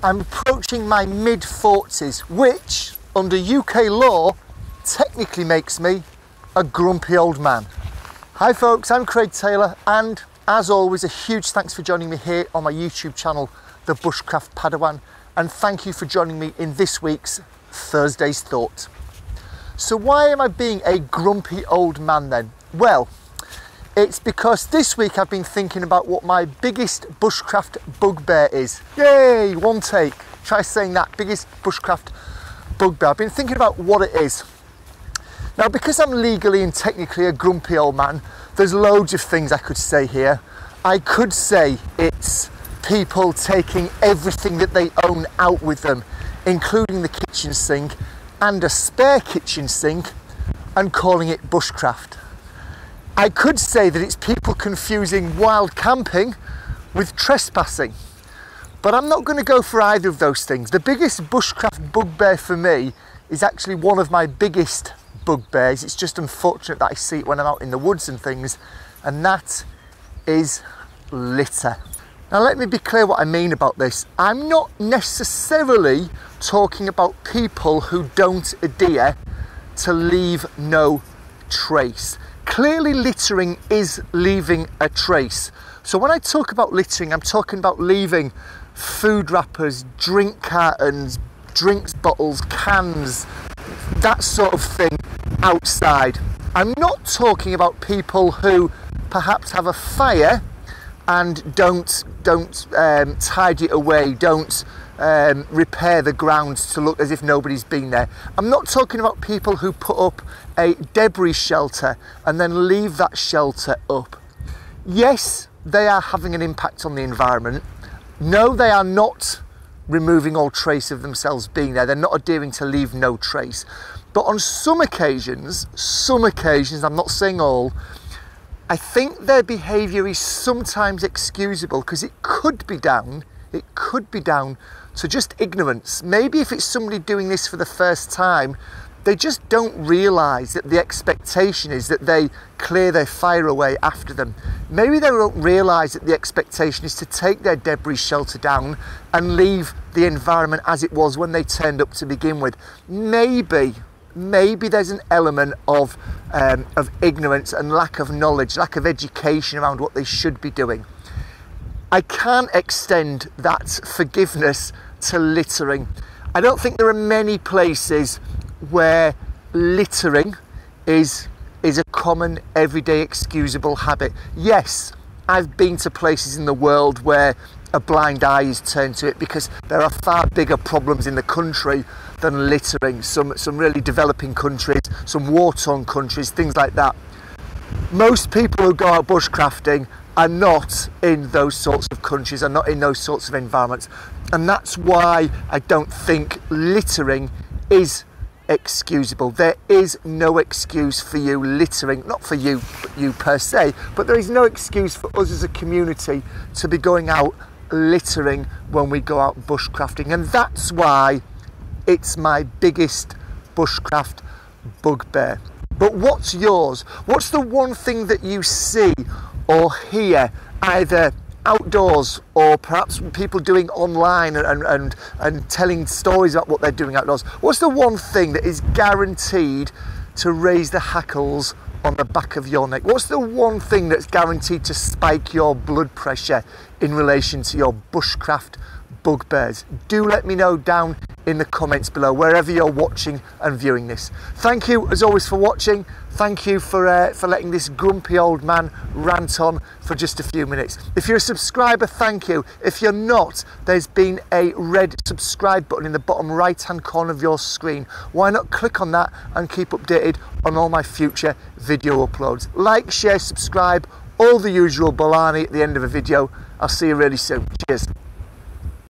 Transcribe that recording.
I'm approaching my mid 40s, which under UK law technically makes me a grumpy old man. Hi folks, I'm Craig Taylor and as always a huge thanks for joining me here on my YouTube channel, The Bushcraft Padawan and thank you for joining me in this week's Thursday's Thought. So why am I being a grumpy old man then? Well, it's because this week I've been thinking about what my biggest bushcraft bugbear is. Yay, one take. Try saying that, biggest bushcraft bugbear. I've been thinking about what it is. Now, because I'm legally and technically a grumpy old man, there's loads of things I could say here. I could say it's people taking everything that they own out with them, including the kitchen sink and a spare kitchen sink, and calling it bushcraft. I could say that it's people confusing wild camping with trespassing. But I'm not going to go for either of those things. The biggest bushcraft bugbear for me is actually one of my biggest bugbears. It's just unfortunate that I see it when I'm out in the woods and things, and that is litter. Now, let me be clear what I mean about this. I'm not necessarily talking about people who don't adhere to leave no trace. Clearly, littering is leaving a trace. So, when I talk about littering, I'm talking about leaving food wrappers, drink cartons, drinks bottles, cans, that sort of thing outside. I'm not talking about people who perhaps have a fire and don't don't um, tidy it away, don't um, repair the grounds to look as if nobody's been there. I'm not talking about people who put up a debris shelter and then leave that shelter up. Yes, they are having an impact on the environment. No, they are not removing all trace of themselves being there. They're not adhering to leave no trace. But on some occasions, some occasions, I'm not saying all, I think their behaviour is sometimes excusable because it could be down, it could be down to just ignorance. Maybe if it's somebody doing this for the first time, they just don't realise that the expectation is that they clear their fire away after them. Maybe they don't realise that the expectation is to take their debris shelter down and leave the environment as it was when they turned up to begin with. Maybe, maybe there's an element of, um, of ignorance and lack of knowledge, lack of education around what they should be doing. I can't extend that forgiveness to littering. I don't think there are many places where littering is is a common everyday excusable habit. Yes, I've been to places in the world where a blind eye is turned to it because there are far bigger problems in the country than littering. Some some really developing countries, some war-torn countries, things like that. Most people who go out bushcrafting are not in those sorts of countries, are not in those sorts of environments. And that's why I don't think littering is excusable. There is no excuse for you littering, not for you, you per se, but there is no excuse for us as a community to be going out littering when we go out bushcrafting. And that's why it's my biggest bushcraft bugbear. But what's yours? What's the one thing that you see or hear either outdoors or perhaps people doing online and, and, and telling stories about what they're doing outdoors, what's the one thing that is guaranteed to raise the hackles on the back of your neck? What's the one thing that's guaranteed to spike your blood pressure in relation to your bushcraft bugbears? Do let me know down in the comments below, wherever you're watching and viewing this. Thank you, as always, for watching. Thank you for, uh, for letting this grumpy old man rant on for just a few minutes. If you're a subscriber, thank you. If you're not, there's been a red subscribe button in the bottom right-hand corner of your screen. Why not click on that and keep updated on all my future video uploads. Like, share, subscribe, all the usual balani at the end of a video. I'll see you really soon. Cheers.